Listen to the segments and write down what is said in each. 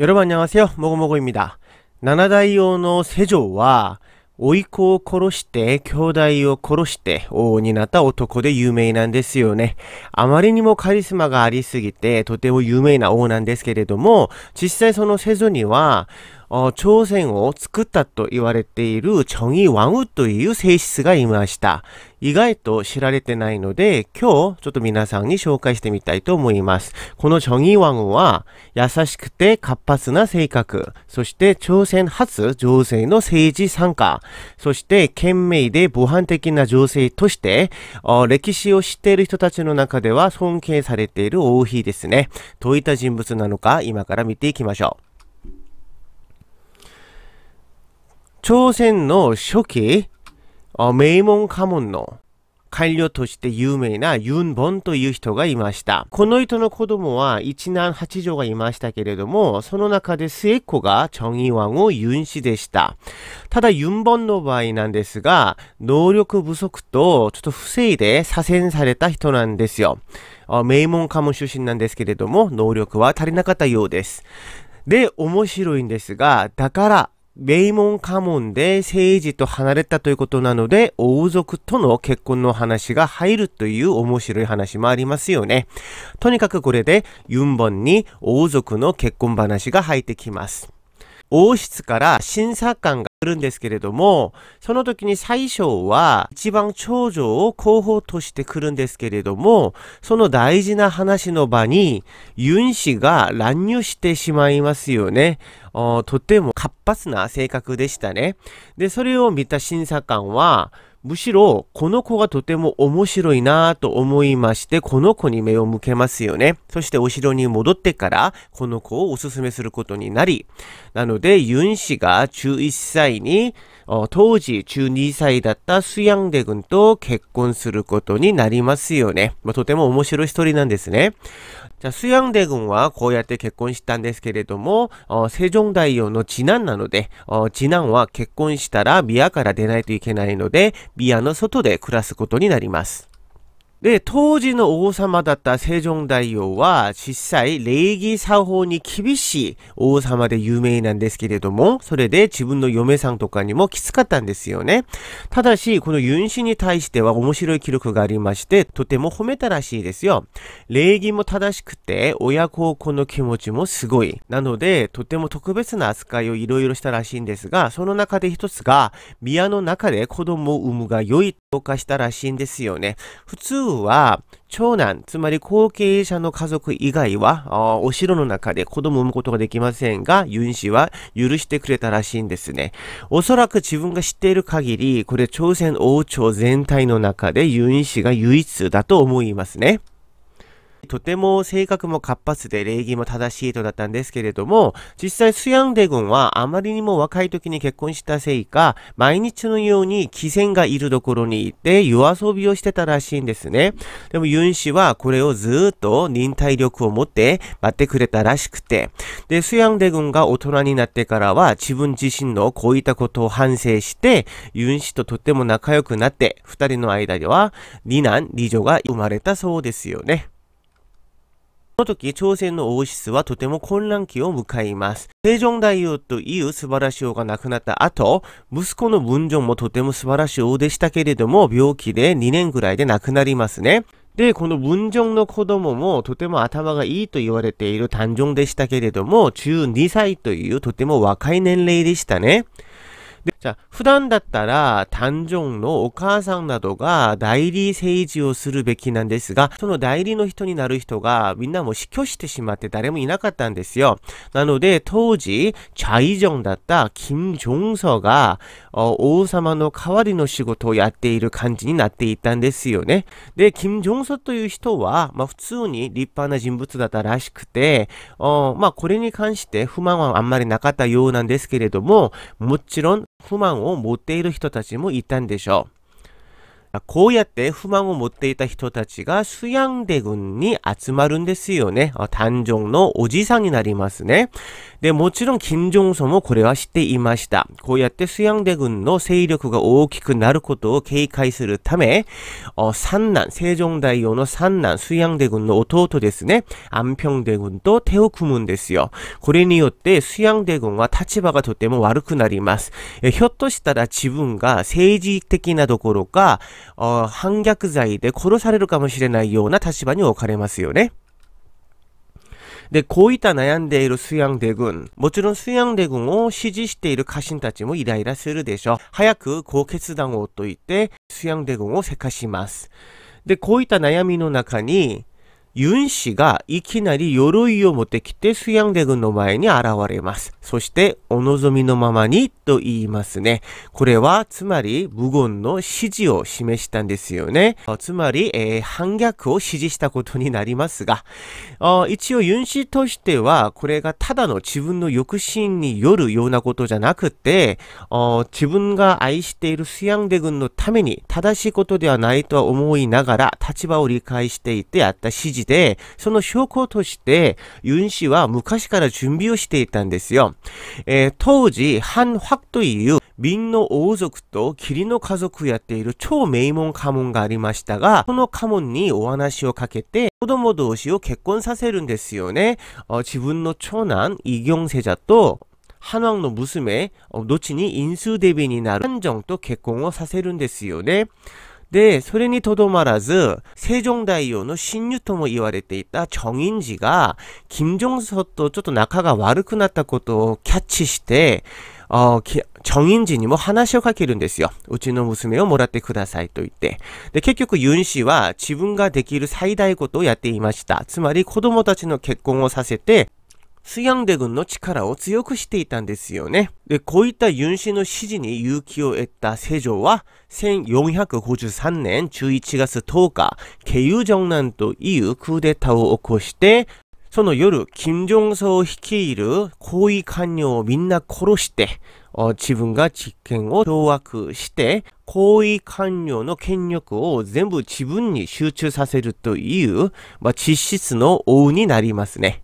여러분 안녕하세요. 모고모고입니다. 나나다이오の 세조は 甥いっ子を殺して、兄弟を殺して王になった男で有名なんですよね。あまりにもカリスマがありすぎて、とても有名な王なんですけれども、実際その世祖には、 朝鮮を作ったと言われているチョンイ・ワンウという性質がいました。意外と知られてないので、今日ちょっと皆さんに紹介してみたいと思います。このチョンイ・ワンウは優しくて活発な性格、そして朝鮮初女性の政治参加、そして賢明で模範的な女性として、歴史を知っている人たちの中では尊敬されている王妃ですね。どういった人物なのか今から見ていきましょう。朝鮮の初期、名門家門の官僚として有名なユンボンという人がいました。この人の子供は一男八女がいましたけれども、その中で末っ子がチョンイワンをユン氏でした。ただユンボンの場合なんですが、能力不足とちょっと不正で左遷された人なんですよ。名門家門出身なんですけれども、能力は足りなかったようです。で、面白いんですが、だから、名門家門で政治と離れたということなので、王族との結婚の話が入るという面白い話もありますよね。とにかくこれで、ユンボンに王族の結婚話が入ってきます。王室から審査官するんですけれども、その時に最初は一番長女を候補としてくるんですけれども、その大事な話の場にユン氏が乱入してしまいますよね。とても活発な性格でしたね。で、それを見た審査官は、むしろ、この子がとても面白いなぁと思いまして、この子に目を向けますよね。そして、お城に戻ってから、この子をおすすめすることになり、なので、ユン氏が11歳に、当時12歳だったスヤンデ軍と結婚することになりますよね。まあ、とても面白いストーリーなんですね。じゃ、スヤンデ軍はこうやって結婚したんですけれども、セジョン大王の次男なので、次男は結婚したらビアから出ないといけないので、ビアの外で暮らすことになります。で、当時の王様だったセジョン大王は、実際、礼儀作法に厳しい王様で有名なんですけれども、それで自分の嫁さんとかにもきつかったんですよね。ただし、このユン氏に対しては面白い記録がありまして、とても褒めたらしいですよ。礼儀も正しくて、親孝行の気持ちもすごい。なので、とても特別な扱いをいろいろしたらしいんですが、その中で一つが、宮の中で子供を産むが良い増加したらしいんですよね。普通は、長男、つまり後継者の家族以外は、お城の中で子供を産むことができませんが、ユン氏は許してくれたらしいんですね。おそらく自分が知っている限り、これ朝鮮王朝全体の中でユン氏が唯一だと思いますね。とても性格も活発で礼儀も正しい人だったんですけれども、実際スヤンデ軍はあまりにも若い時に結婚したせいか、毎日のように貴船がいるところに行って夜遊びをしてたらしいんですね。でもユン氏はこれをずっと忍耐力を持って待ってくれたらしくて、で、スヤンデ軍が大人になってからは自分自身のこういったことを反省して、ユン氏ととっても仲良くなって、二人の間では、二男、二女が生まれたそうですよね。この時、朝鮮の王室はとても混乱期を迎えます。セジョン大王という素晴らしい王が亡くなった後、息子の文正もとても素晴らしい王でしたけれども、病気で2年ぐらいで亡くなりますね。で、この文正の子供もとても頭がいいと言われている誕生でしたけれども、12歳というとても若い年齢でしたね。で、じゃあ、普段だったら、誕生のお母さんなどが代理政治をするべきなんですが、その代理の人になる人がみんなも死去してしまって誰もいなかったんですよ。なので、当時、チャイジョンだった金正ソが、王様の代わりの仕事をやっている感じになっていたんですよね。で、金正ソという人は、まあ普通に立派な人物だったらしくて、まあこれに関して不満はあんまりなかったようなんですけれども、もちろん不満を持っている人たちもいたんでしょう。こうやって不満を持っていた人たちがスヤンデ軍に集まるんですよね。誕生のおじさんになりますね。で、もちろん金正恩もこれは知っていました。こうやってスヤンデ軍の勢力が大きくなることを警戒するため、三男、正常大王の三男、スヤンデ軍の弟ですね、安平デ軍と手を組むんですよ。これによってスヤンデ軍は立場がとても悪くなります。えひょっとしたら自分が政治的などころか、反逆罪で殺されるかもしれないような立場に置かれますよね。で、こういった悩んでいるスヤンデ軍、もちろんスヤンデ軍を支持している家臣たちもイライラするでしょう。早くこう決断をといて、スヤンデ軍をせかします。で、こういった悩みの中に、ユン氏がいきなり鎧を持ってきてスヤンデ軍の前に現れます。そして、お望みのままにと言いますね。これは、つまり、無言の指示を示したんですよね。つまり、えー、反逆を指示したことになりますが、一応ユン氏としては、これがただの自分の抑止によるようなことじゃなくて、自分が愛しているスヤンデ軍のために正しいことではないとは思いながら、立場を理解していてやった指示じで、その証拠として、ユン氏は昔から準備をしていたんですよ。えー、当時、한확という民の王族と霧の家族をやっている超名門家紋がありましたが、その家紋にお話をかけて、子供同士を結婚させるんですよね。어自分の長男、イギョンセ자또 한왕の娘、後に인수デビになる한정と結婚をさせるんですよね。 で、それにとどまらず、세종다이오の親友とも言われていた정인지が、金正서とちょっと仲が悪くなったことをキャッチして、어 정인지にも話をかけるんですよ。うちの娘をもらってくださいと言って。で、結局ユン氏は自分ができる最大ことをやっていました。つまり子供たちの結婚をさせて、 スヤンデ軍の力を強くしていたんですよね。で、こういったユン氏の指示に勇気を得た世女は、1453年11月10日、ケユジョンナンというクーデターを起こして、その夜、金正恩を率いる高位官僚をみんな殺して、自分が実権を掌握して、高位官僚の権力を全部自分に集中させるという、まあ、実質の王になりますね。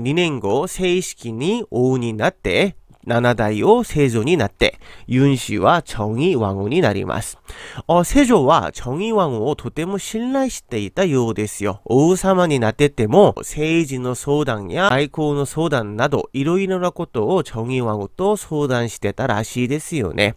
2年後、正式に王になって、7代を聖女になって、ユン氏は정의왕후になります。어聖女は정의왕후をとても信頼していたようですよ。王様になってても、政治の相談や外交の相談など、いろいろなことを정의왕후と相談してたらしいですよね。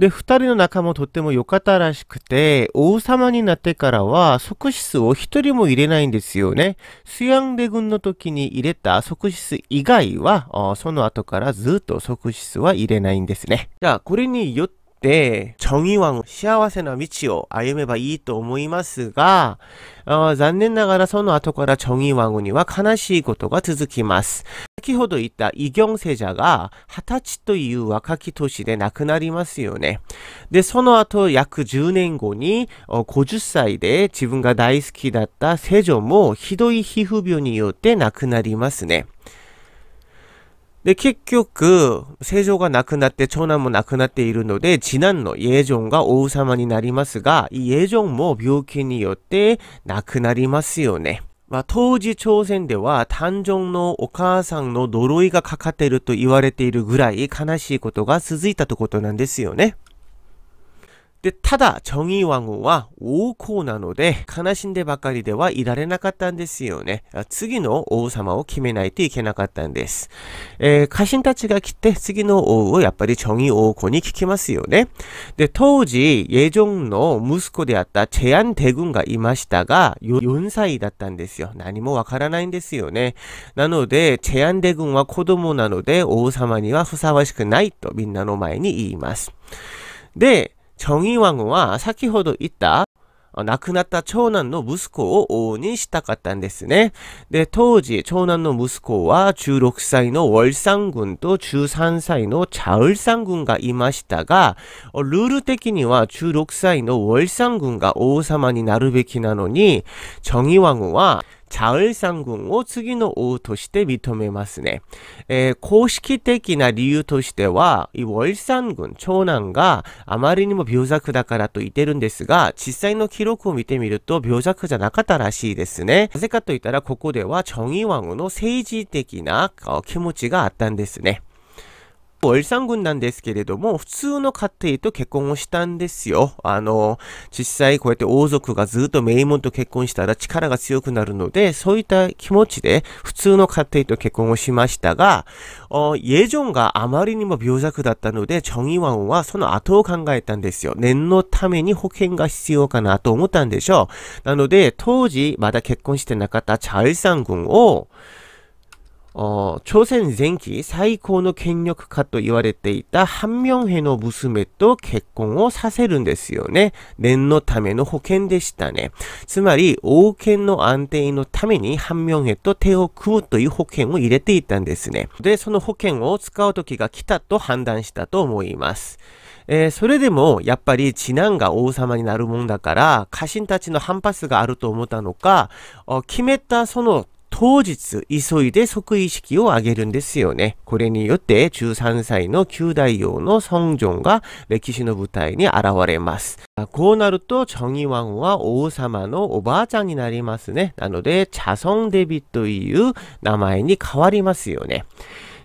で、二人の仲もとっても良かったらしくて、王様になってからは側室を一人も入れないんですよね。スヤンデ軍の時に入れた側室以外は、その後からずっと側室は入れないんですね。じゃあ、これによって、って정의왕幸せな道を歩めばいいと思いますが、残念ながらその後から정의왕후には悲しいことが続きます。 先ほど言った異形世者が二十歳という若き年で亡くなりますよね。で、その後約10年後に50歳で自分が大好きだった世女もひどい皮膚病によって亡くなりますね。で、結局、正常がなくなって長男も亡くなっているので、次男のイエジョンが王様になりますが、イエジョンも病気によって亡くなりますよね。まあ、当時朝鮮では誕生のお母さんの呪いがかかっていると言われているぐらい悲しいことが続いたということなんですよね。で、ただ、정의왕후は王侯なので、悲しんでばかりではいられなかったんですよね。次の王様を決めないといけなかったんです。えー、家臣たちが来て、次の王をやっぱり정의王侯に聞きますよね。で、当時、예종の息子であったチェアン대군がいましたが、4歳だったんですよ。何もわからないんですよね。なので、チェアン대군は子供なので、王様にはふさわしくないとみんなの前に言います。で、 정의왕후は先ほど言った亡くなった長男の息子を王にしたかったんですね。で、当時、長男の息子は16歳の월상軍と13歳のチャウルサン軍がいましたが、ルール的には16歳の월상軍が王様になるべきなのに、정의왕후は チャル三軍を次の王として認めますね。えー、公式的な理由としては、ウォル三軍、長男があまりにも病弱だからと言ってるんですが、実際の記録を見てみると病弱じゃなかったらしいですね。なぜかと言ったら、ここではチョンイワンの政治的な気持ちがあったんですね。方、L3 なんですけれども、普通の家庭と結婚をしたんですよ。あの、実際こうやって王族がずっと名門と結婚したら力が強くなるので、そういった気持ちで普通の家庭と結婚をしましたが、イェジョンがあまりにも病弱だったので、チョンイワンはその後を考えたんですよ。念のために保険が必要かなと思ったんでしょう。なので、当時まだ結婚してなかったチャイサン軍を、朝鮮前期最高の権力家と言われていた半明平の娘と結婚をさせるんですよね。念のための保険でしたね。つまり、王権の安定のために半明平と手を組むという保険を入れていたんですね。で、その保険を使う時が来たと判断したと思います。えー、それでも、やっぱり次男が王様になるもんだから、家臣たちの反発があると思ったのか、決めたその当日急いで即位式を挙げるんですよね。これによって13歳の旧大王の孫ンが歴史の舞台に現れます。こうなると、チョ王ワンは王様のおばあちゃんになりますね。なので、チャソンデビという名前に変わりますよね。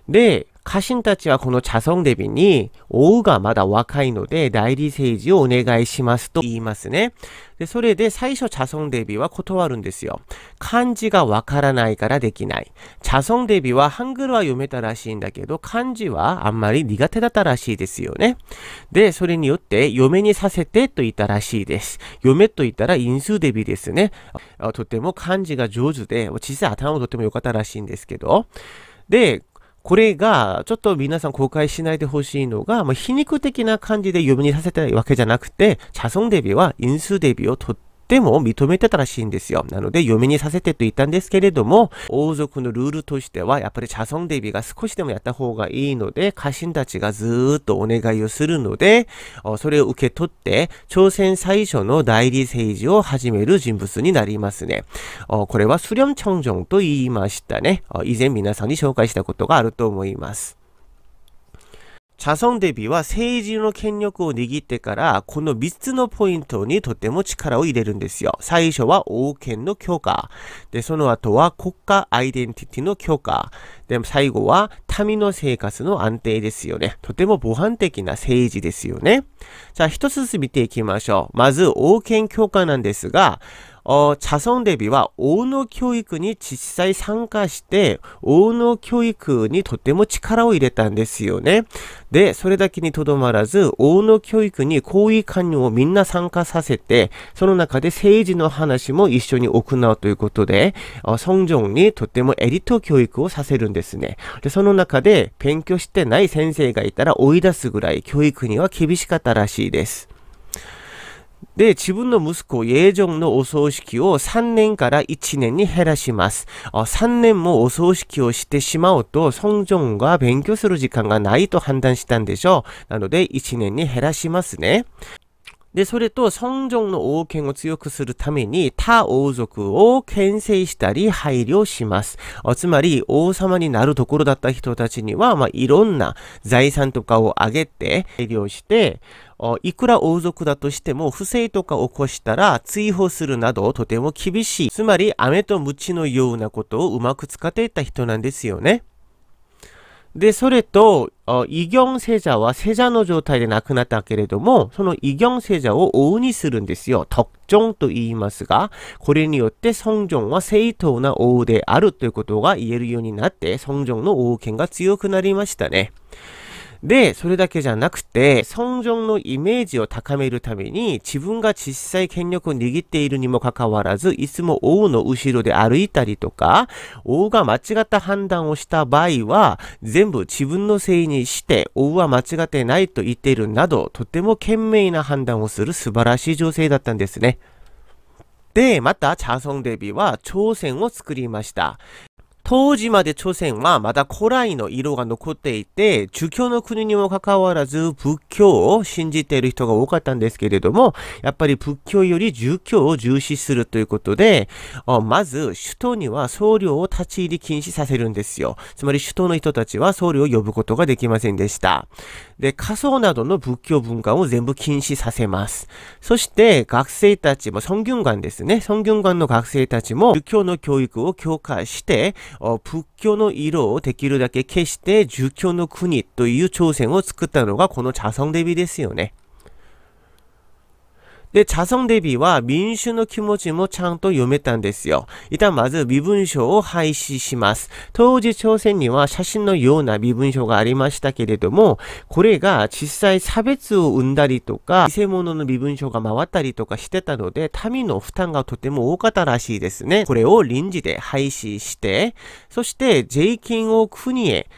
で、家臣たちはこの茶尊デビに、王がまだ若いので代理政治をお願いしますと言いますね。で、それで最初茶尊デビは断るんですよ。漢字がわからないからできない。茶尊デビはハングルは読めたらしいんだけど、漢字はあんまり苦手だったらしいですよね。で、それによって嫁にさせてと言ったらしいです。嫁と言ったら因数デビですね。とても漢字が上手で、小さい頭もとても良かったらしいんですけど。で、これが、ちょっと皆さん公開しないでほしいのが、まあ、皮肉的な感じで余分にさせたいわけじゃなくて、자성デビューは因数デビューをってでも認めてたらしいんですよ。なので、嫁にさせてと言ったんですけれども、王族のルールとしては、やっぱり茶孫デビが少しでもやった方がいいので、家臣たちがずーっとお願いをするので、それを受け取って、朝鮮最初の代理政治を始める人物になりますね。これは、スリョンチョンジョンと言いましたね。以前皆さんに紹介したことがあると思います。チャソンデビは政治の権力を握ってから、この3つのポイントにとても力を入れるんですよ。最初は王権の強化。で、その後は国家アイデンティティの強化。で、最後は民の生活の安定ですよね。とても模範的な政治ですよね。じゃあ、一つずつ見ていきましょう。まず、王権強化なんですが、자성 대비와 오노 교육이実際 参加して 오노 교육이 とても力を入れたんですよね。で、それだけにとどまらず 오노 교육이 고위 관료を みんな 参加させて その中で政治の話も一緒に行うということで 어, 성종に とても 에디터 교육을 させるんですね。で、その中で勉強してない先生がいたら追い出すぐらい教育には厳しかったらしいです。 で、自分の息子、예정のお葬式を3年から1年に減らします。3年もお葬式をしてしまうと、尊重が勉強する時間がないと判断したんでしょう。なので、1年に減らしますね。で、それと、尊重の王権を強くするために、他王族を牽制したり配慮します。つまり、王様になるところだった人たちには、まあ、いろんな財産とかをあげて、配慮して、いくら王族だとしても不正とか起こしたら追放するなどとても厳しい。つまり飴と鞭のようなことをうまく使っていた人なんですよね。で、それと、異形世者は世者の状態で亡くなったけれども、その異形世者を王にするんですよ。特徴と言いますが、これによって尊重は正当な王であるということが言えるようになって、尊重の王権が強くなりましたね。で、それだけじゃなくて、尊重のイメージを高めるために、自分が実際権力を握っているにもかかわらず、いつも王の後ろで歩いたりとか、王が間違った判断をした場合は、全部自分のせいにして、王は間違ってないと言っているなど、とても賢明な判断をする素晴らしい女性だったんですね。で、また、チャーソンデビは朝鮮を作りました。当時まで朝鮮はまだ古来の色が残っていて、儒教の国にもかかわらず仏教を信じている人が多かったんですけれども、やっぱり仏教より儒教を重視するということで、まず首都には僧侶を立ち入り禁止させるんですよ。つまり首都の人たちは僧侶を呼ぶことができませんでした。で、仮想などの仏教文化を全部禁止させます。そして学生たちも、尊厳館ですね。尊厳館の学生たちも儒教の教育を強化して、仏教の色をできるだけ消して儒教の国という挑戦を作ったのがこの茶성대비ですよね。 で、茶성대비は民主の気持ちもちゃんと読めたんですよ。一旦まず身分証を廃止します。当時朝鮮には写真のような身分証がありましたけれども、これが実際差別を生んだりとか、偽物の身分証が回ったりとかしてたので、民の負担がとても多かったらしいですね。これを臨時で廃止して、そして税金を国へ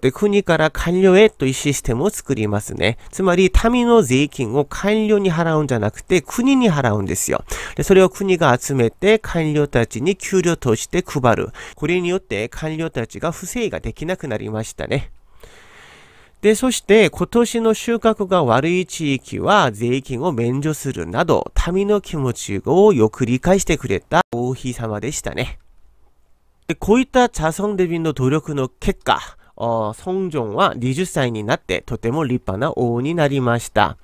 で、国から官僚へというシステムを作りますね。つまり、民の税金を官僚に払うんじゃなくて、国に払うんですよ。で、それを国が集めて、官僚たちに給料として配る。これによって、官僚たちが不正ができなくなりましたね。で、そして今年の収穫が悪い地域は税金を免除するなど、民の気持ちをよく理解してくれた王妃様でしたね。でこういった자성デビンの努力の結果、ソンジョンは20歳になってとても立派な王になりました。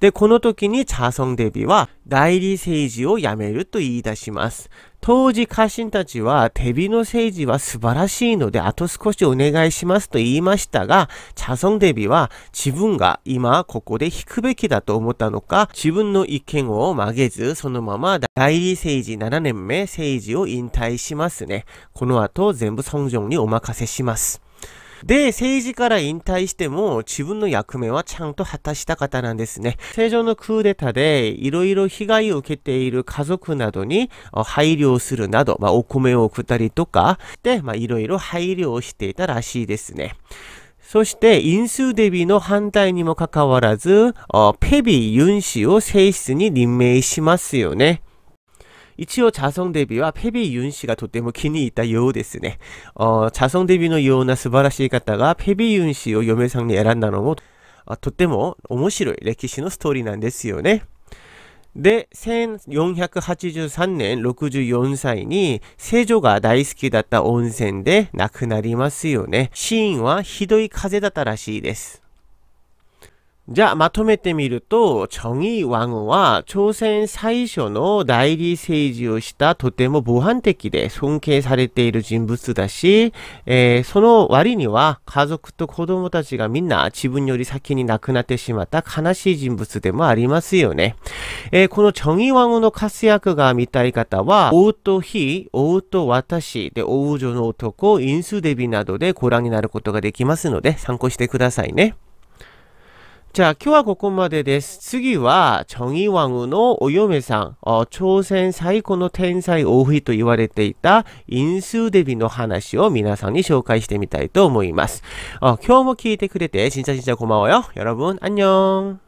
で、この時にチャソンデビは代理政治をやめると言い出します。当時家臣たちは、デビの政治は素晴らしいので、あと少しお願いしますと言いましたが、チャソンデビは自分が今ここで引くべきだと思ったのか、自分の意見を曲げず、そのまま代理政治7年目政治を引退しますね。この後全部ソンジョンにお任せします。で、政治から引退しても自分の役目はちゃんと果たした方なんですね。正常のクーデターでいろいろ被害を受けている家族などに配慮するなど、まあ、お米を送ったりとか、で、まあ、いろいろ配慮をしていたらしいですね。そして、因数デビの反対にもかかわらず、ペビユン氏を正室に任命しますよね。一応、チャソンデビはペビユン氏がとても気に入ったようですね。어チャソンデビのような素晴らしい方がペビユン氏を嫁さんに選んだのも、とても面白い歴史のストーリーなんですよね。で、1483年64歳に、聖女が大好きだった温泉で亡くなりますよね。死因はひどい風邪だったらしいです。じゃあ、まとめてみると、チョンイワンは朝鮮最初の代理政治をしたとても模範的で尊敬されている人物だし、えー、その割には家族と子供たちがみんな自分より先に亡くなってしまった悲しい人物でもありますよね。えー、このチョンイワンの活躍が見たい方は、王と非、王と私で王女の男、因数デビなどでご覧になることができますので参考してくださいね。じゃあ今日はここまでです。次は、チョンイワンのお嫁さん、朝鮮最古の天才王妃と言われていたインスーデビの話を皆さんに紹介してみたいと思います。今日も聞いてくれて진짜진짜고마워요여러분안녕